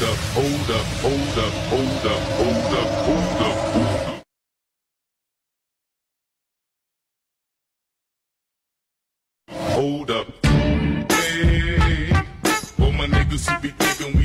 hold up, hold up, hold up, hold up, hold up, hold up, hold up. Hold up. Hey, all my niggas who be thinking?